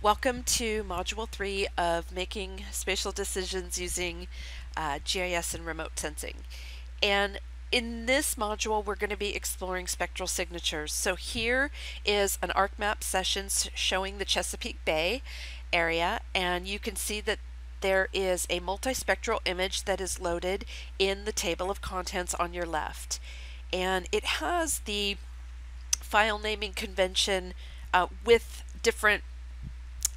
Welcome to Module 3 of Making Spatial Decisions Using uh, GIS and Remote Sensing. And in this module, we're going to be exploring spectral signatures. So here is an ArcMap session showing the Chesapeake Bay area, and you can see that there is a multispectral image that is loaded in the table of contents on your left. And it has the file naming convention uh, with different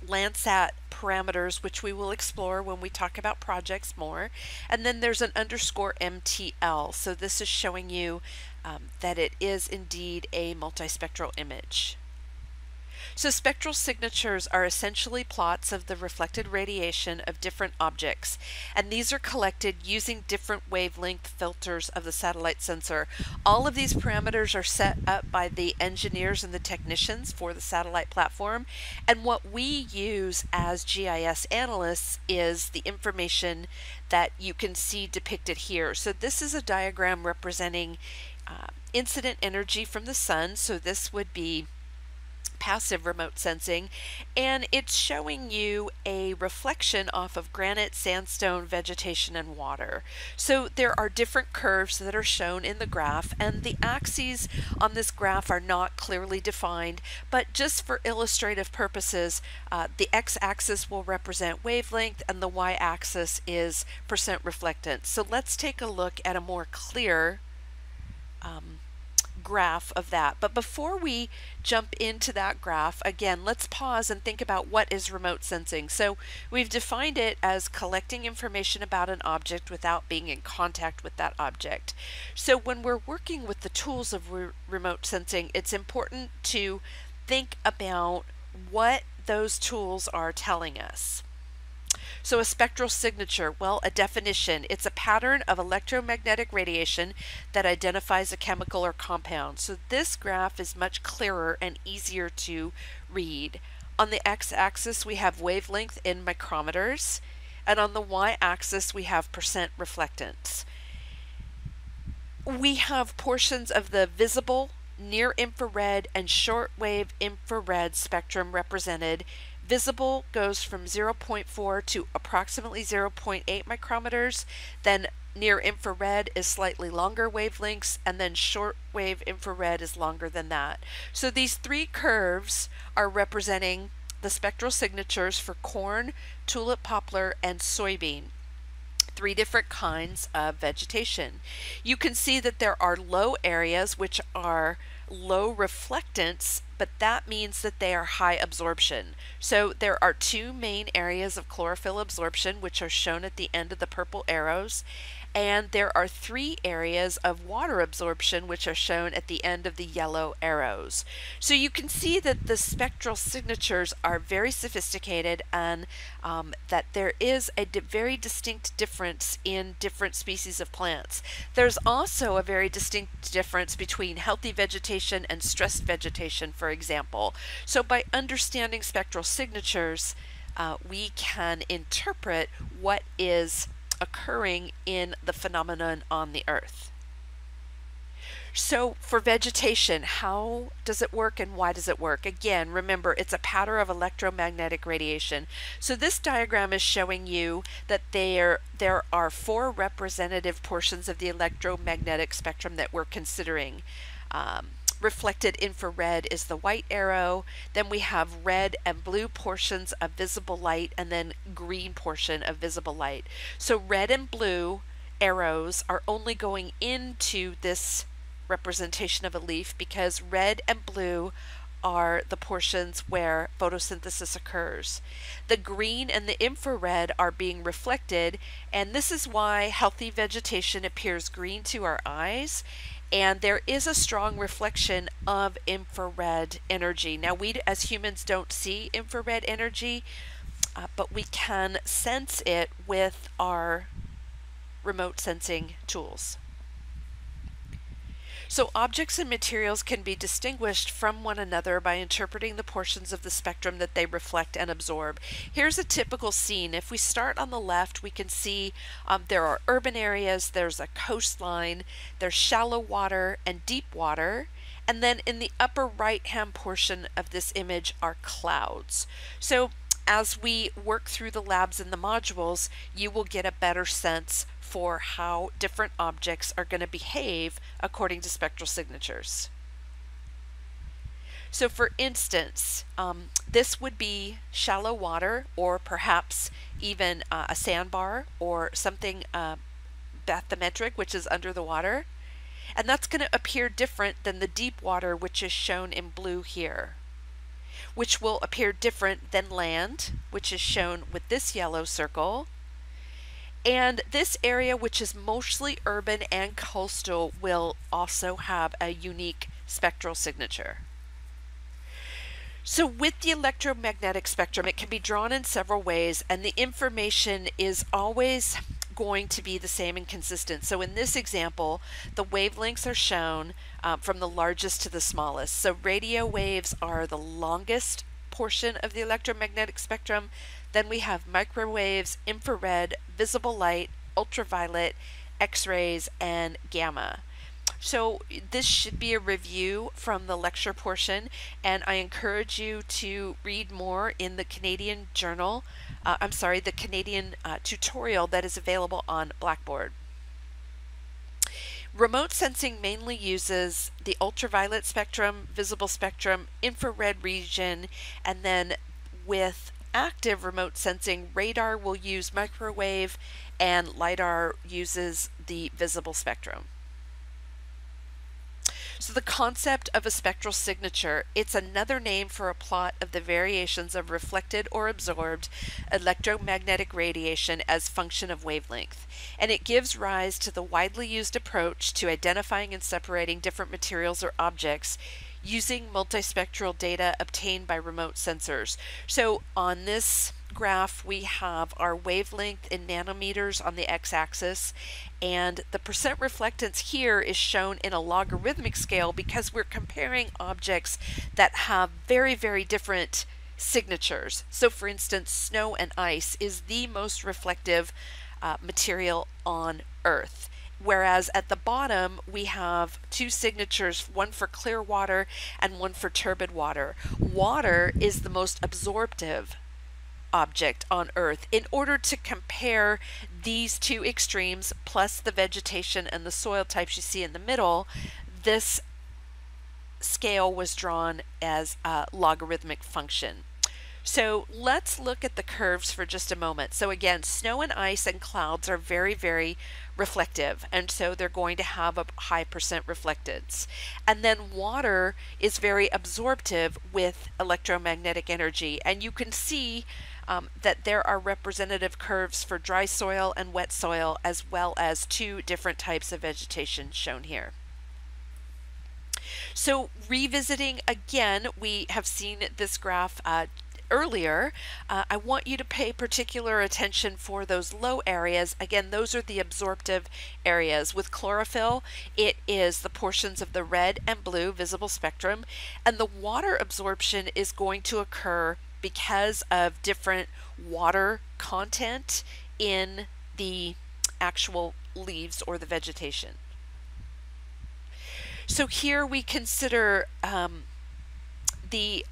Landsat parameters, which we will explore when we talk about projects more. And then there's an underscore MTL. So this is showing you um, that it is indeed a multispectral image. So spectral signatures are essentially plots of the reflected radiation of different objects, and these are collected using different wavelength filters of the satellite sensor. All of these parameters are set up by the engineers and the technicians for the satellite platform, and what we use as GIS analysts is the information that you can see depicted here. So this is a diagram representing uh, incident energy from the sun, so this would be passive remote sensing, and it's showing you a reflection off of granite, sandstone, vegetation, and water. So there are different curves that are shown in the graph, and the axes on this graph are not clearly defined, but just for illustrative purposes, uh, the x-axis will represent wavelength, and the y-axis is percent reflectance. So let's take a look at a more clear um, graph of that. But before we jump into that graph, again, let's pause and think about what is remote sensing. So we've defined it as collecting information about an object without being in contact with that object. So when we're working with the tools of re remote sensing, it's important to think about what those tools are telling us. So a spectral signature, well, a definition, it's a pattern of electromagnetic radiation that identifies a chemical or compound. So this graph is much clearer and easier to read. On the x-axis, we have wavelength in micrometers, and on the y-axis, we have percent reflectance. We have portions of the visible, near infrared, and shortwave infrared spectrum represented Visible goes from 0.4 to approximately 0.8 micrometers. Then near infrared is slightly longer wavelengths, and then short wave infrared is longer than that. So these three curves are representing the spectral signatures for corn, tulip poplar, and soybean three different kinds of vegetation. You can see that there are low areas which are low reflectance, but that means that they are high absorption. So there are two main areas of chlorophyll absorption, which are shown at the end of the purple arrows, and there are three areas of water absorption which are shown at the end of the yellow arrows. So you can see that the spectral signatures are very sophisticated and um, that there is a di very distinct difference in different species of plants. There's also a very distinct difference between healthy vegetation and stressed vegetation, for example. So by understanding spectral signatures, uh, we can interpret what is occurring in the phenomenon on the earth. So for vegetation, how does it work and why does it work? Again, remember it's a pattern of electromagnetic radiation. So this diagram is showing you that there, there are four representative portions of the electromagnetic spectrum that we're considering. Um, reflected infrared is the white arrow. Then we have red and blue portions of visible light and then green portion of visible light. So red and blue arrows are only going into this representation of a leaf because red and blue are the portions where photosynthesis occurs. The green and the infrared are being reflected, and this is why healthy vegetation appears green to our eyes and there is a strong reflection of infrared energy. Now, we as humans don't see infrared energy, uh, but we can sense it with our remote sensing tools. So objects and materials can be distinguished from one another by interpreting the portions of the spectrum that they reflect and absorb. Here's a typical scene. If we start on the left, we can see um, there are urban areas, there's a coastline, there's shallow water and deep water, And then in the upper right hand portion of this image are clouds. So as we work through the labs and the modules, you will get a better sense for how different objects are going to behave according to spectral signatures. So for instance, um, this would be shallow water or perhaps even uh, a sandbar or something uh, bathymetric, which is under the water. And that's going to appear different than the deep water, which is shown in blue here, which will appear different than land, which is shown with this yellow circle. And this area, which is mostly urban and coastal, will also have a unique spectral signature. So with the electromagnetic spectrum, it can be drawn in several ways and the information is always going to be the same and consistent. So in this example, the wavelengths are shown um, from the largest to the smallest. So radio waves are the longest portion of the electromagnetic spectrum. Then we have microwaves, infrared, visible light, ultraviolet, X-rays, and gamma. So this should be a review from the lecture portion and I encourage you to read more in the Canadian Journal, uh, I'm sorry, the Canadian uh, tutorial that is available on Blackboard. Remote sensing mainly uses the ultraviolet spectrum, visible spectrum, infrared region, and then with active remote sensing, radar will use microwave and LIDAR uses the visible spectrum. So the concept of a spectral signature, it's another name for a plot of the variations of reflected or absorbed electromagnetic radiation as function of wavelength. And it gives rise to the widely used approach to identifying and separating different materials or objects using multispectral data obtained by remote sensors. So on this graph, we have our wavelength in nanometers on the x-axis, and the percent reflectance here is shown in a logarithmic scale because we're comparing objects that have very, very different signatures. So for instance, snow and ice is the most reflective uh, material on Earth. Whereas at the bottom, we have two signatures, one for clear water and one for turbid water. Water is the most absorptive object on Earth in order to compare these two extremes plus the vegetation and the soil types you see in the middle. This scale was drawn as a logarithmic function. So let's look at the curves for just a moment. So again, snow and ice and clouds are very, very reflective, and so they're going to have a high percent reflectance. And then water is very absorptive with electromagnetic energy, and you can see um, that there are representative curves for dry soil and wet soil as well as two different types of vegetation shown here. So revisiting again, we have seen this graph uh, earlier, uh, I want you to pay particular attention for those low areas. Again, those are the absorptive areas. With chlorophyll, it is the portions of the red and blue visible spectrum, and the water absorption is going to occur because of different water content in the actual leaves or the vegetation. So here we consider um, the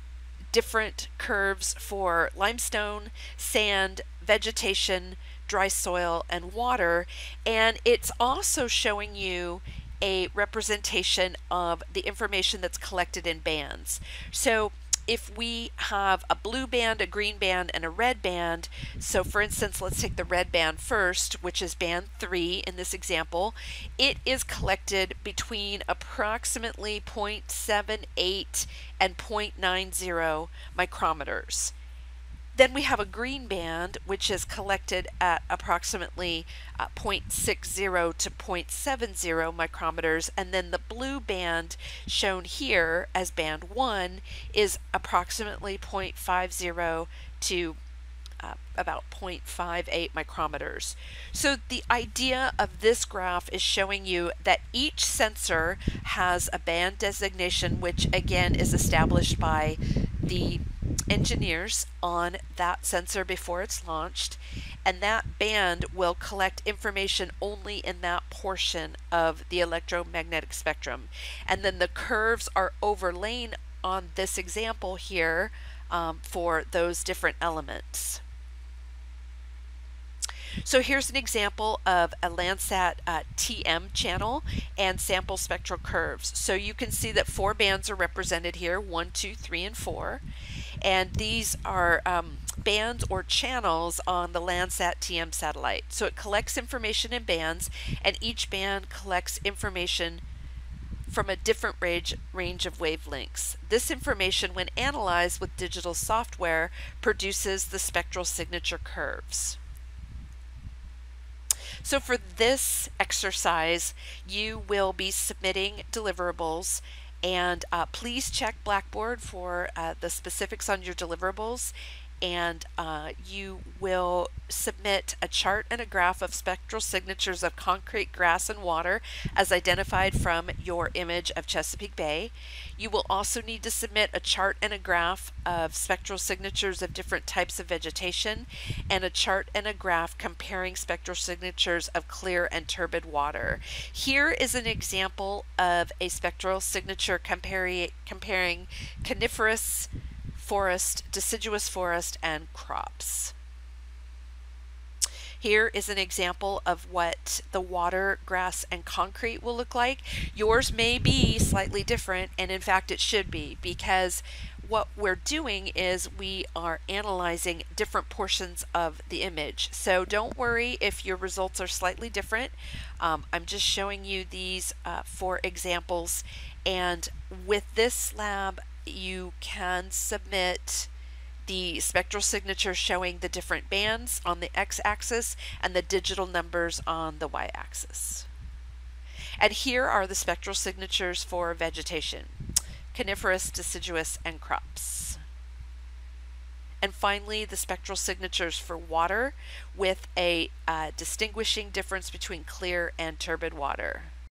different curves for limestone, sand, vegetation, dry soil, and water. And it's also showing you a representation of the information that's collected in bands. So if we have a blue band, a green band, and a red band, so for instance, let's take the red band first, which is band 3 in this example, it is collected between approximately 0.78 and 0.90 micrometers. Then we have a green band, which is collected at approximately uh, 0.60 to 0.70 micrometers. And then the blue band shown here as band 1 is approximately 0.50 to uh, about 0.58 micrometers. So the idea of this graph is showing you that each sensor has a band designation which again is established by the engineers on that sensor before it's launched, and that band will collect information only in that portion of the electromagnetic spectrum. And then the curves are overlain on this example here um, for those different elements. So here's an example of a Landsat uh, TM channel and sample spectral curves. So you can see that four bands are represented here, one, two, three, and four. And these are um, bands or channels on the Landsat TM satellite. So it collects information in bands, and each band collects information from a different range, range of wavelengths. This information, when analyzed with digital software, produces the spectral signature curves. So for this exercise, you will be submitting deliverables and uh, please check Blackboard for uh, the specifics on your deliverables and uh, you will submit a chart and a graph of spectral signatures of concrete, grass, and water as identified from your image of Chesapeake Bay. You will also need to submit a chart and a graph of spectral signatures of different types of vegetation and a chart and a graph comparing spectral signatures of clear and turbid water. Here is an example of a spectral signature comparing, comparing coniferous forest, deciduous forest, and crops. Here is an example of what the water, grass, and concrete will look like. Yours may be slightly different, and in fact it should be, because what we're doing is we are analyzing different portions of the image. So don't worry if your results are slightly different. Um, I'm just showing you these uh, examples. And with this lab, you can submit the spectral signature showing the different bands on the x-axis and the digital numbers on the y-axis. And here are the spectral signatures for vegetation, coniferous, deciduous, and crops. And finally, the spectral signatures for water with a uh, distinguishing difference between clear and turbid water.